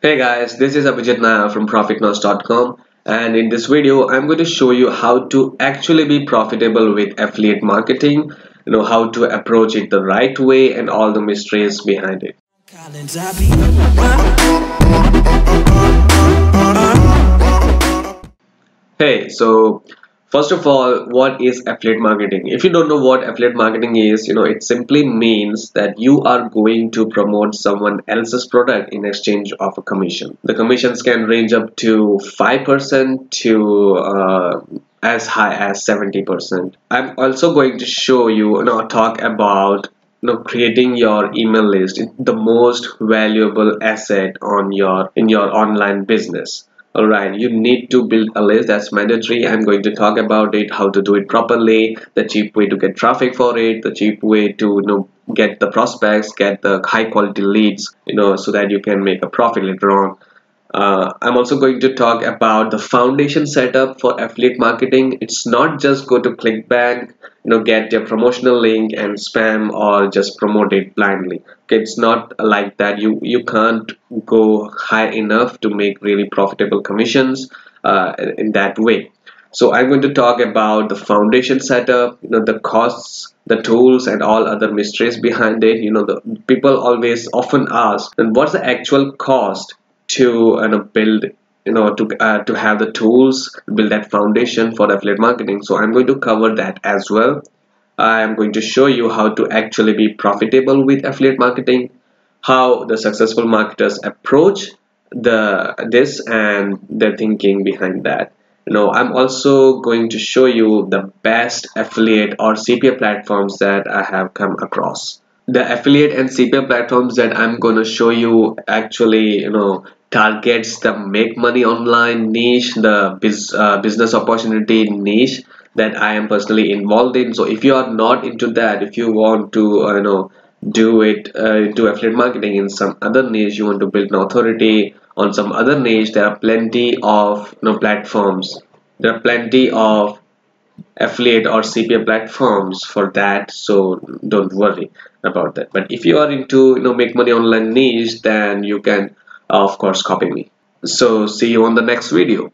Hey guys, this is Abhijith Nair from ProfitNotch.com and in this video I'm going to show you how to actually be profitable with affiliate marketing, you know how to approach it the right way and all the mysteries behind it. Hey, so First of all, what is affiliate marketing? If you don't know what affiliate marketing is, you know, it simply means that you are going to promote someone else's product in exchange of a commission. The commissions can range up to 5% to uh, as high as 70%. I'm also going to show you, you know, talk about you know, creating your email list, the most valuable asset on your in your online business Alright, you need to build a list that's mandatory. I'm going to talk about it, how to do it properly, the cheap way to get traffic for it, the cheap way to you know get the prospects, get the high quality leads, you know, so that you can make a profit later on. Uh, I'm also going to talk about the foundation setup for affiliate marketing. It's not just go to ClickBank, you know, get your promotional link and spam or just promote it blindly. Okay, it's not like that. You you can't go high enough to make really profitable commissions uh, in that way. So I'm going to talk about the foundation setup, you know, the costs, the tools, and all other mysteries behind it. You know, the people always often ask, and what's the actual cost to you know, build you know to uh, to have the tools build that foundation for affiliate marketing. So i'm going to cover that as well. I am going to show you how to actually be profitable with affiliate marketing how the successful marketers approach the this and their thinking behind that. You know i'm also going to show you the best affiliate or cpa platforms that i have come across. The affiliate and cpa platforms that i'm going to show you actually you know targets the make money online niche the biz, uh, business opportunity niche that I am personally involved in. So if you are not into that if you want to uh, you know do it uh, do affiliate marketing in some other niche you want to build an authority on some other niche there are plenty of you know platforms. There are plenty of affiliate or CPA platforms for that so don't worry about that. But if you are into you know make money online niche then you can of course copy me. So see you on the next video